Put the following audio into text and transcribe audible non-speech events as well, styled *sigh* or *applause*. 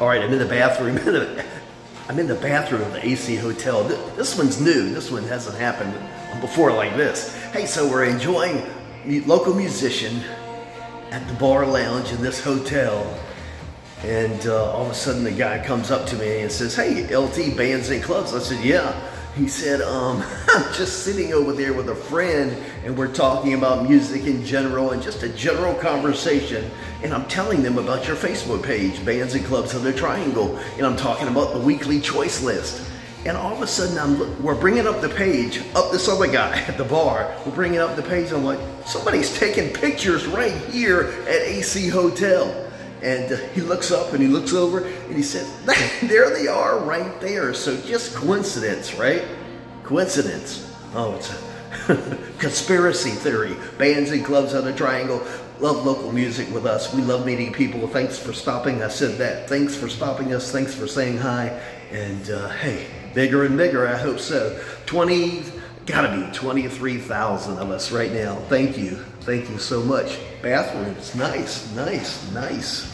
All right, I'm in the bathroom. *laughs* I'm in the bathroom of the AC Hotel. This one's new. This one hasn't happened before like this. Hey, so we're enjoying local musician at the bar lounge in this hotel. And uh, all of a sudden the guy comes up to me and says, hey, NC Bands and Clubs. I said, yeah. He said, um, *laughs* I'm just sitting over there with a friend and we're talking about music in general and just a general conversation. And I'm telling them about your Facebook page, Bands and Clubs of the Triangle. And I'm talking about the weekly choice list. And all of a sudden, I'm, we're bringing up the page, up this other guy *laughs* at the bar. We're bringing up the page. I'm like, somebody's taking pictures right here at AC Hotel. And uh, he looks up and he looks over and he says, *laughs* there they are right there. So just coincidence, right? Coincidence. Oh, it's a *laughs* conspiracy theory. Bands and clubs on the triangle. Love local music with us. We love meeting people. Thanks for stopping. I said that. Thanks for stopping us. Thanks for saying hi. And uh, hey, bigger and bigger. I hope so. 20, gotta be 23,000 of us right now. Thank you. Thank you so much. Bathrooms, nice, nice, nice.